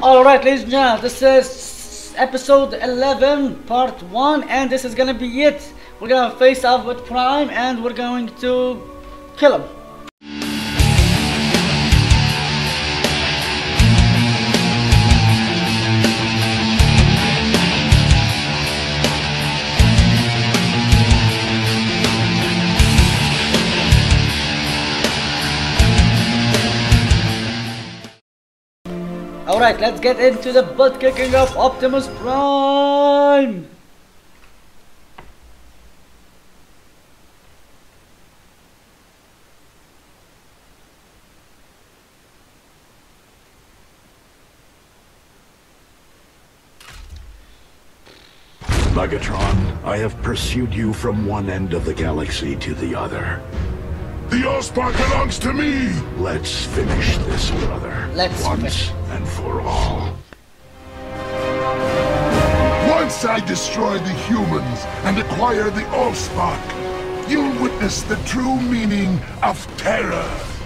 Alright, ladies and gentlemen, this is episode 11, part 1, and this is gonna be it. We're gonna face off with Prime, and we're going to kill him. Alright, let's get into the butt kicking of Optimus Prime! Megatron, I have pursued you from one end of the galaxy to the other. The Allspark belongs to me! Let's finish this, brother. Let's Once finish. And for all. Once I destroy the humans and acquire the Allspark, you'll witness the true meaning of terror.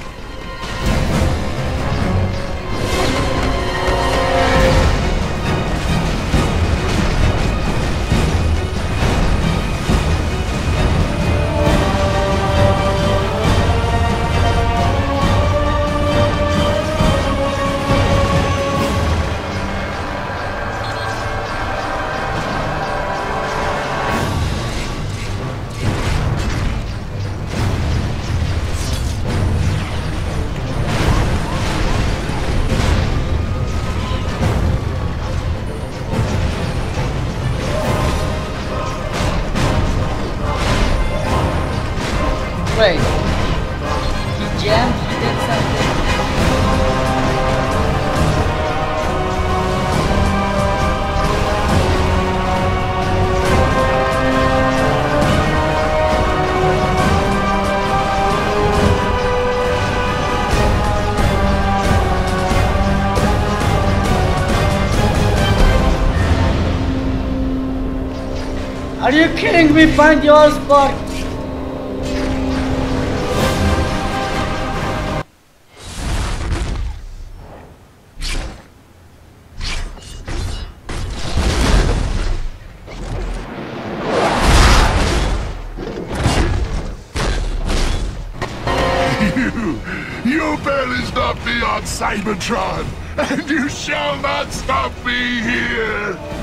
Wait. He jammed? He did something? Are you kidding me? Find your spark! Me on Cybertron, and you shall not stop me here!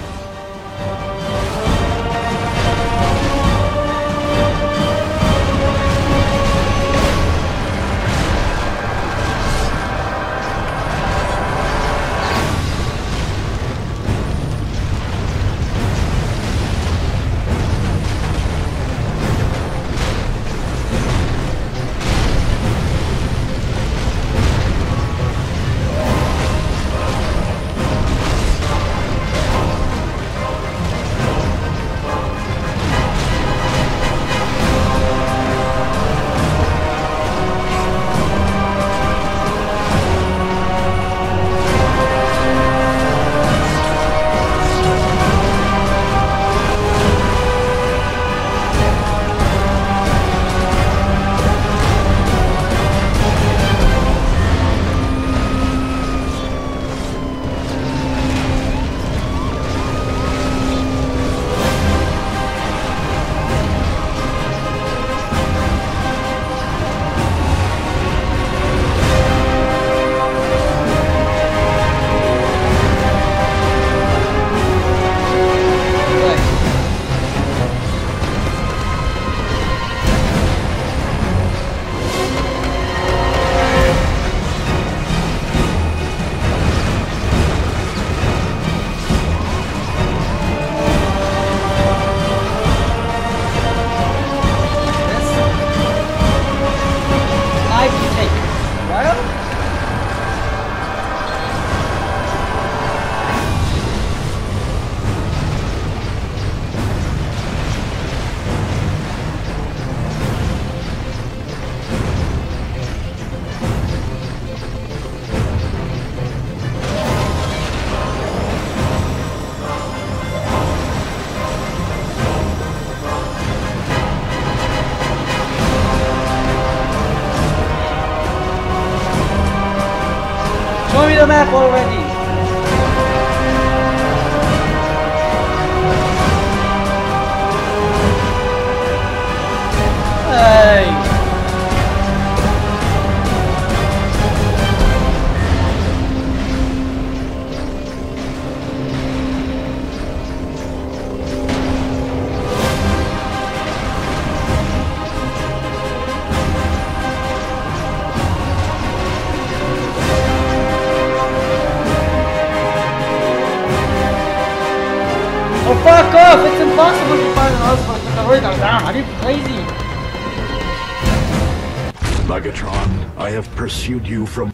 Megatron, I have pursued you from...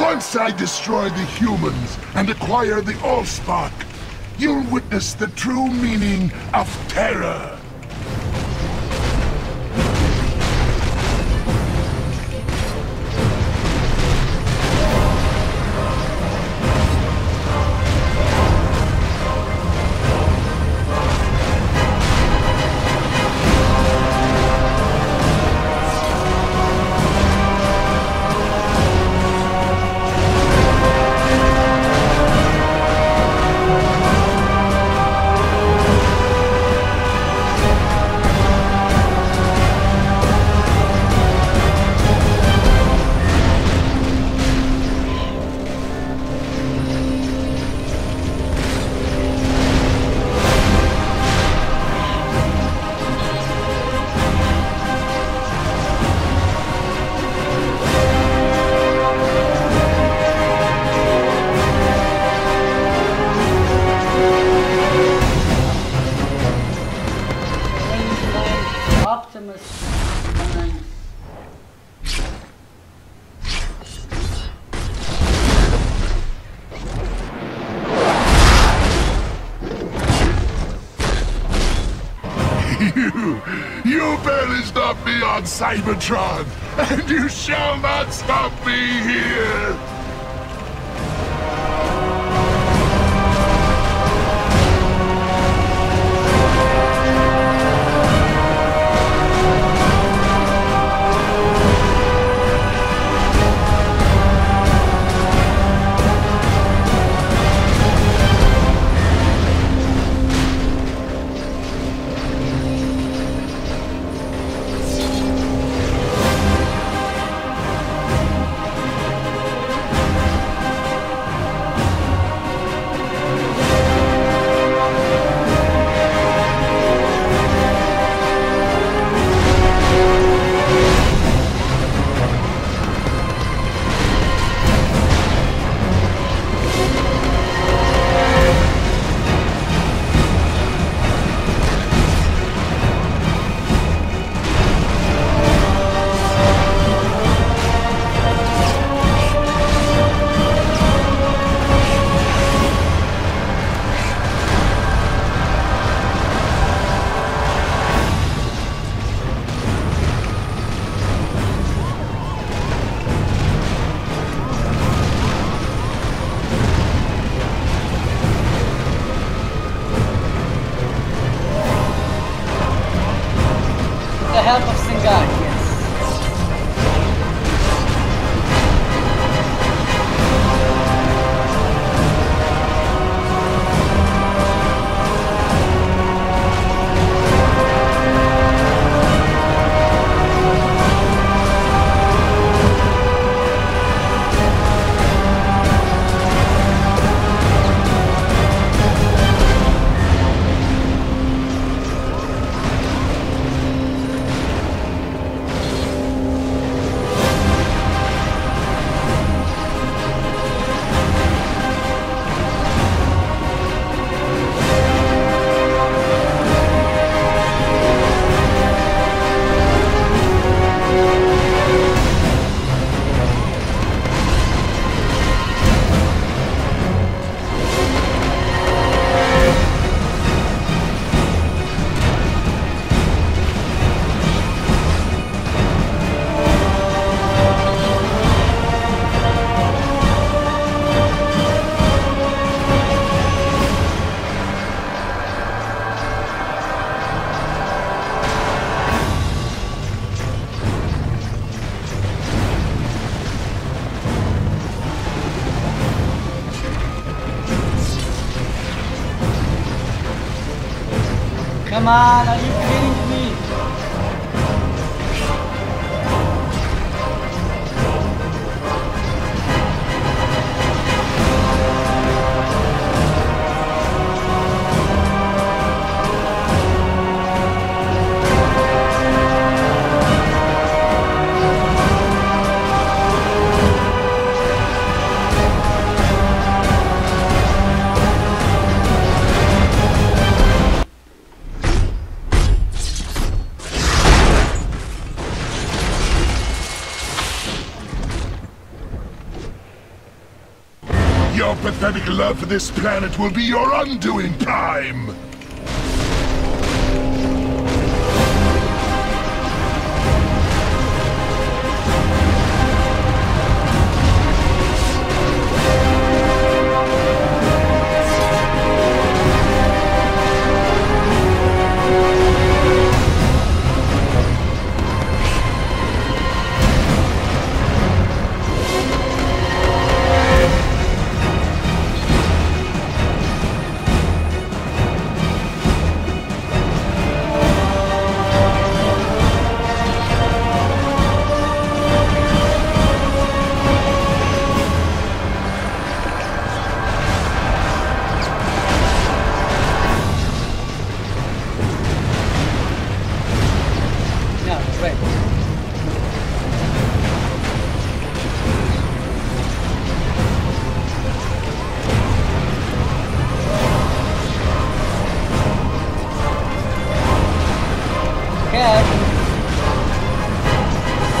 Once I destroy the humans and acquire the Allspark, you'll witness the true meaning of terror. Optimus Prime. You, you barely stopped me on Cybertron, and you shall not stop me here! Come on, your pathetic love for this planet will be your undoing, Prime!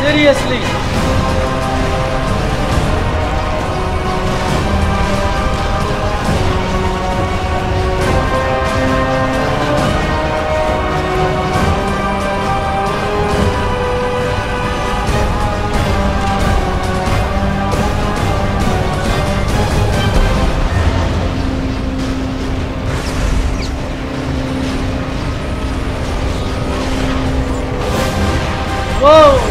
Seriously. Whoa!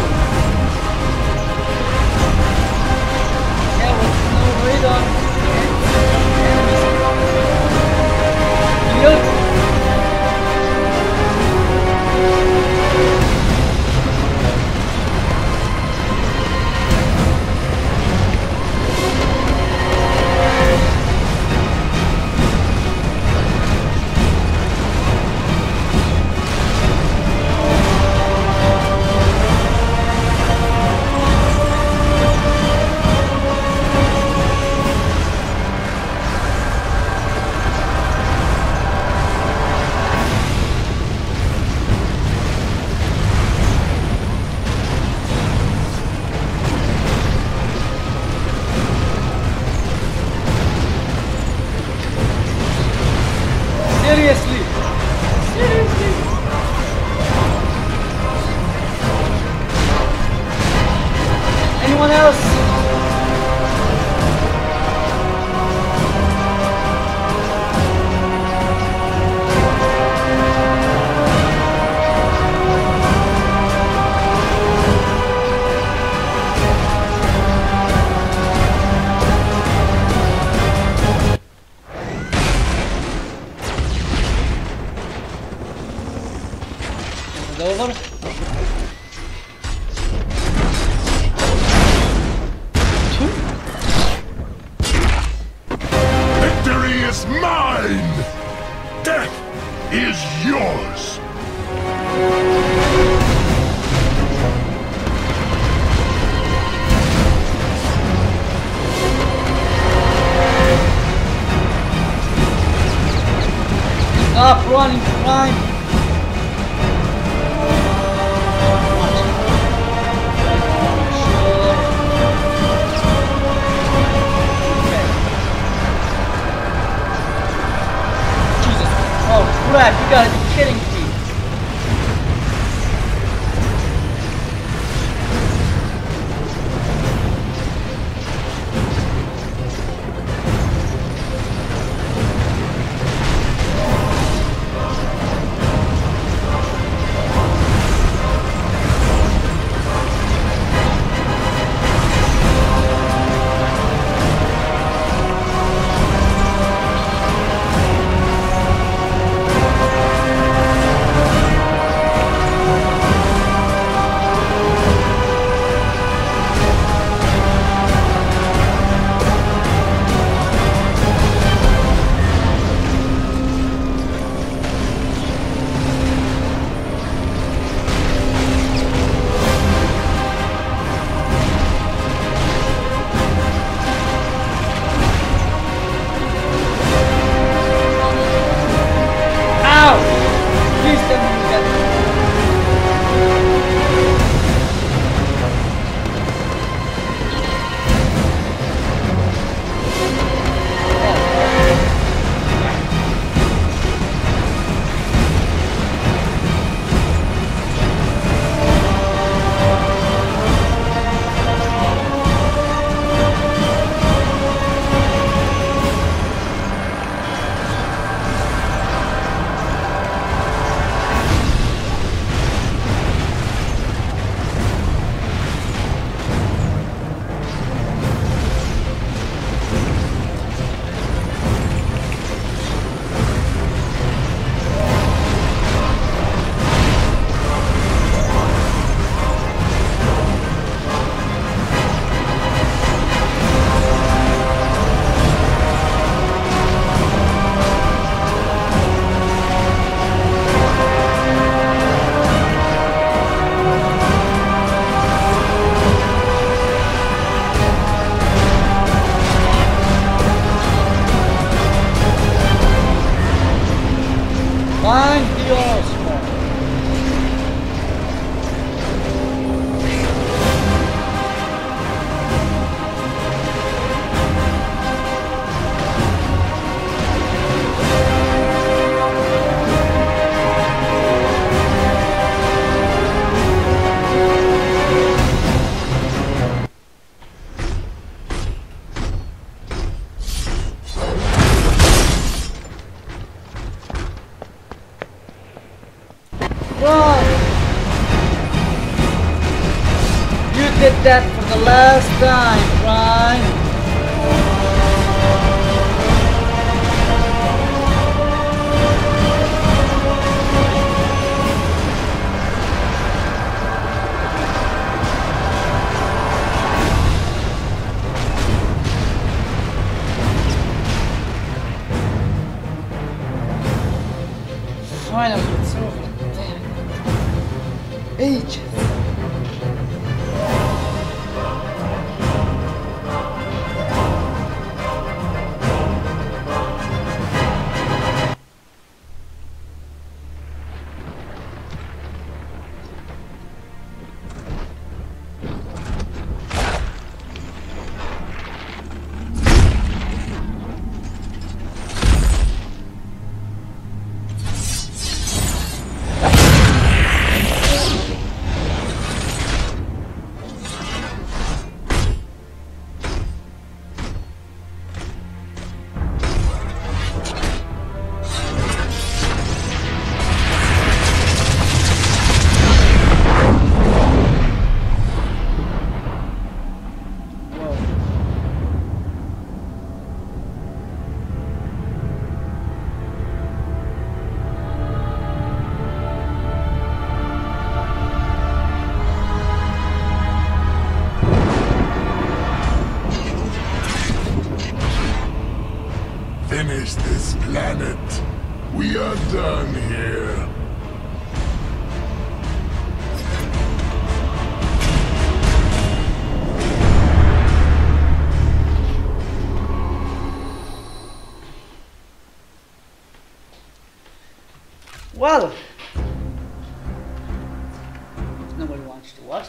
Time,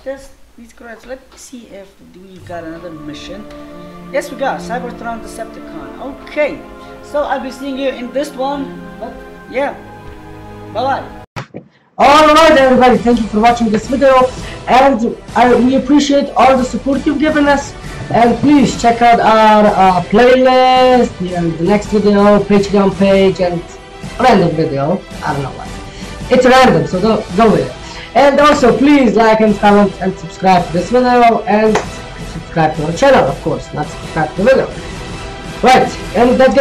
this. These credits. Let me see if we got another mission. Yes, we got Cybertron Decepticon. Okay, so I'll be seeing you in this one. But yeah, bye bye. Alright everybody, thank you for watching this video and I, we appreciate all the support you've given us and please check out our uh, playlist, and the next video, Patreon page and random video, I don't know why. It's random so go, go with it. And also please like and comment and subscribe to this video and subscribe to our channel of course, not subscribe to the video. Right, and that